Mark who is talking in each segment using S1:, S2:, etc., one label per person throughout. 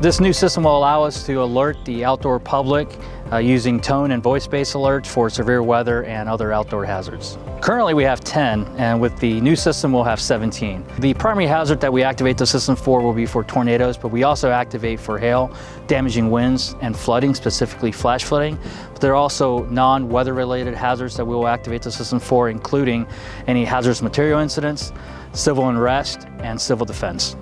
S1: This new system will allow us to alert the outdoor public uh, using tone and voice-based alerts for severe weather and other outdoor hazards. Currently we have 10 and with the new system we'll have 17. The primary hazard that we activate the system for will be for tornadoes but we also activate for hail, damaging winds and flooding, specifically flash flooding. But there are also non-weather related hazards that we will activate the system for including any hazardous material incidents, civil unrest and civil defense.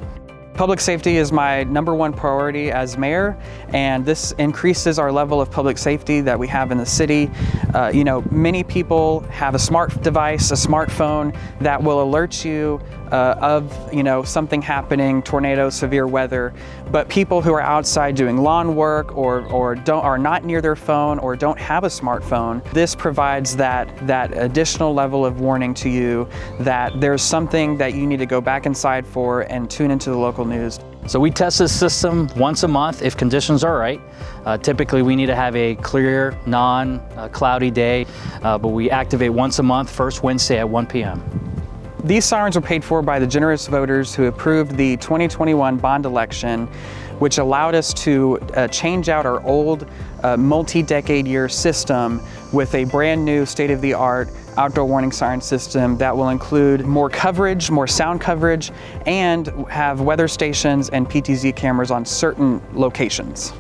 S2: Public safety is my number one priority as mayor, and this increases our level of public safety that we have in the city. Uh, you know, many people have a smart device, a smartphone that will alert you uh, of, you know, something happening, tornado, severe weather, but people who are outside doing lawn work or, or don't, are not near their phone or don't have a smartphone, this provides that, that additional level of warning to you that there's something that you need to go back inside for and tune into the local news.
S1: So we test this system once a month if conditions are right. Uh, typically we need to have a clear, non-cloudy day, uh, but we activate once a month, first Wednesday at 1 p.m.
S2: These sirens were paid for by the generous voters who approved the 2021 bond election, which allowed us to uh, change out our old uh, multi-decade year system with a brand new state-of-the-art outdoor warning siren system that will include more coverage, more sound coverage, and have weather stations and PTZ cameras on certain locations.